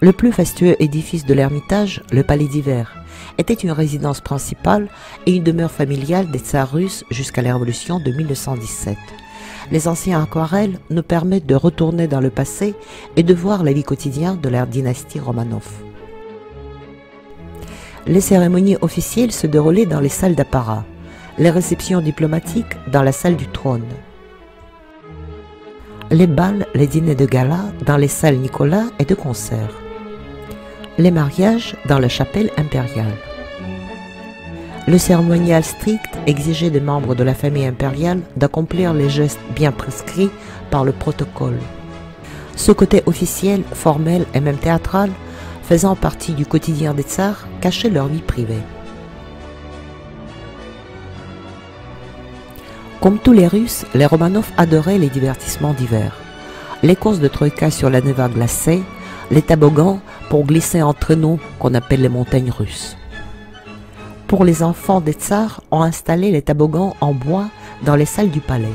Le plus fastueux édifice de l'Ermitage, le Palais d'Hiver, était une résidence principale et une demeure familiale des tsars russes jusqu'à la Révolution de 1917. Les anciens aquarelles nous permettent de retourner dans le passé et de voir la vie quotidienne de la dynastie Romanov. Les cérémonies officielles se déroulaient dans les salles d'apparat, les réceptions diplomatiques dans la salle du trône, les balles, les dîners de gala dans les salles Nicolas et de concert, les mariages dans la chapelle impériale. Le cérémonial strict exigeait des membres de la famille impériale d'accomplir les gestes bien prescrits par le protocole. Ce côté officiel, formel et même théâtral, faisant partie du quotidien des tsars, cachait leur vie privée. Comme tous les Russes, les Romanov adoraient les divertissements d'hiver. Les courses de troïka sur la neva glacée, les toboggans pour glisser en traîneau qu'on appelle les montagnes russes. Pour les enfants des tsars, ont installé les toboggans en bois dans les salles du palais.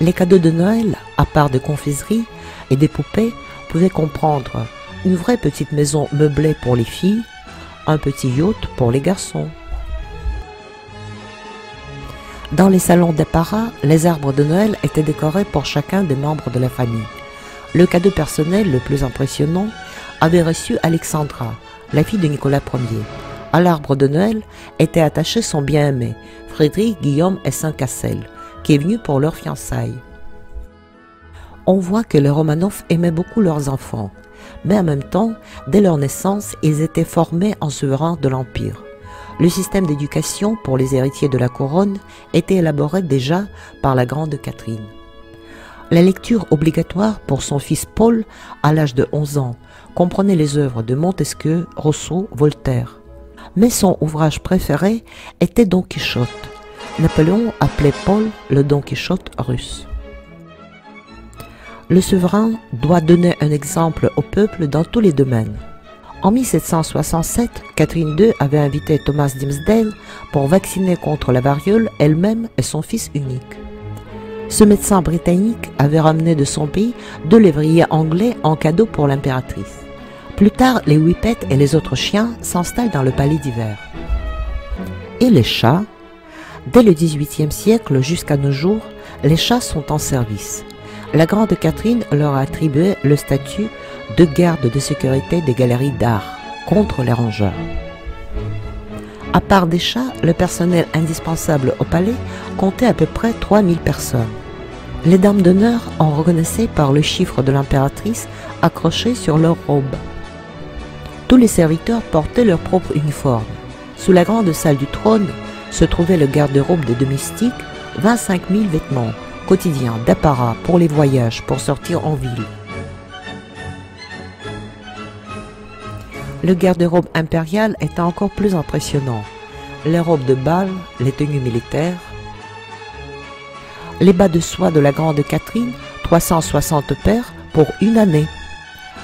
Les cadeaux de Noël, à part des confiseries et des poupées, pouvaient comprendre une vraie petite maison meublée pour les filles, un petit yacht pour les garçons. Dans les salons d'apparat, les arbres de Noël étaient décorés pour chacun des membres de la famille. Le cadeau personnel le plus impressionnant avait reçu Alexandra, la fille de Nicolas Ier. À l'arbre de Noël était attaché son bien-aimé, Frédéric Guillaume et Saint-Cassel, qui est venu pour leur fiançailles. On voit que les Romanov aimaient beaucoup leurs enfants, mais en même temps, dès leur naissance, ils étaient formés en souverains de l'Empire. Le système d'éducation pour les héritiers de la couronne était élaboré déjà par la grande Catherine. La lecture obligatoire pour son fils Paul à l'âge de 11 ans comprenait les œuvres de Montesquieu, Rousseau, Voltaire. Mais son ouvrage préféré était Don Quichotte. Napoléon appelait Paul le Don Quichotte russe. Le souverain doit donner un exemple au peuple dans tous les domaines. En 1767, Catherine II avait invité Thomas Dimsdale pour vacciner contre la variole elle-même et son fils unique. Ce médecin britannique avait ramené de son pays deux lévriers anglais en cadeau pour l'impératrice. Plus tard, les whippets et les autres chiens s'installent dans le palais d'hiver. Et les chats? Dès le XVIIIe siècle jusqu'à nos jours, les chats sont en service. La grande Catherine leur a attribué le statut de garde de sécurité des galeries d'art contre les rongeurs. À part des chats, le personnel indispensable au palais comptait à peu près 3000 personnes. Les dames d'honneur en reconnaissaient par le chiffre de l'impératrice accroché sur leur robe. Tous les serviteurs portaient leur propre uniforme. Sous la grande salle du trône se trouvait le garde-robe des domestiques, 25 000 vêtements quotidiens d'apparat pour les voyages pour sortir en ville. Le garde-robe impérial était encore plus impressionnant. Les robes de bal, les tenues militaires, les bas de soie de la grande Catherine, 360 paires pour une année.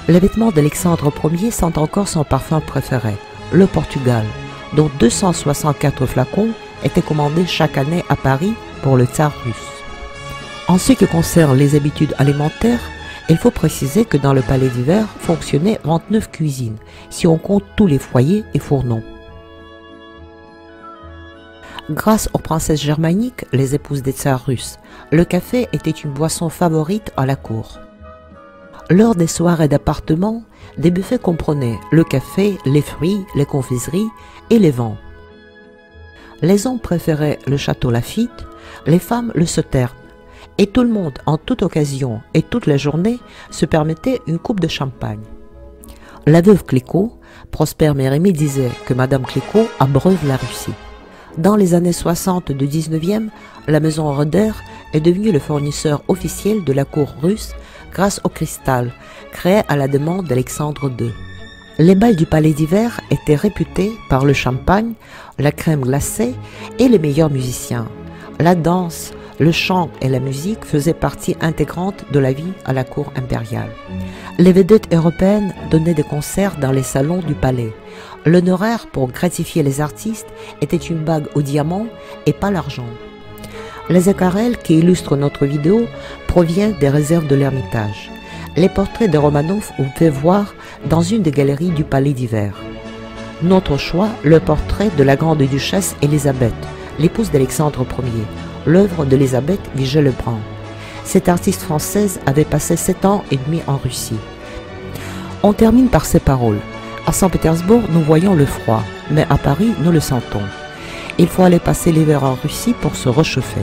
Les vêtements d'Alexandre Ier sont encore son parfum préféré, le Portugal, dont 264 flacons étaient commandés chaque année à Paris pour le tsar russe. En ce qui concerne les habitudes alimentaires, il faut préciser que dans le palais d'hiver fonctionnaient 29 cuisines, si on compte tous les foyers et fourneaux. Grâce aux princesses germaniques, les épouses des tsars russes, le café était une boisson favorite à la cour. Lors des soirées d'appartement, des buffets comprenaient le café, les fruits, les confiseries et les vins. Les hommes préféraient le château Lafitte, les femmes le sauterne et tout le monde, en toute occasion et toute la journée, se permettait une coupe de champagne. La veuve Clicquot, Prosper Mérémy disait que Madame Clicquot abreuve la Russie. Dans les années 60 du 19e, la maison Roder est devenue le fournisseur officiel de la cour russe grâce au cristal, créé à la demande d'Alexandre II. Les balles du palais d'hiver étaient réputés par le champagne, la crème glacée et les meilleurs musiciens. La danse, le chant et la musique faisaient partie intégrante de la vie à la cour impériale. Les vedettes européennes donnaient des concerts dans les salons du palais. L'honoraire pour gratifier les artistes était une bague au diamant et pas l'argent. Les aquarelles qui illustrent notre vidéo proviennent des réserves de l'Ermitage. les portraits de Romanov vous pouvez voir dans une des galeries du Palais d'Hiver. Notre choix, le portrait de la grande duchesse Elisabeth, l'épouse d'Alexandre Ier, l'œuvre d'Elisabeth Vigée-Lebrun. Cette artiste française avait passé sept ans et demi en Russie. On termine par ces paroles. À Saint-Pétersbourg, nous voyons le froid, mais à Paris, nous le sentons. Il faut aller passer l'hiver en Russie pour se réchauffer.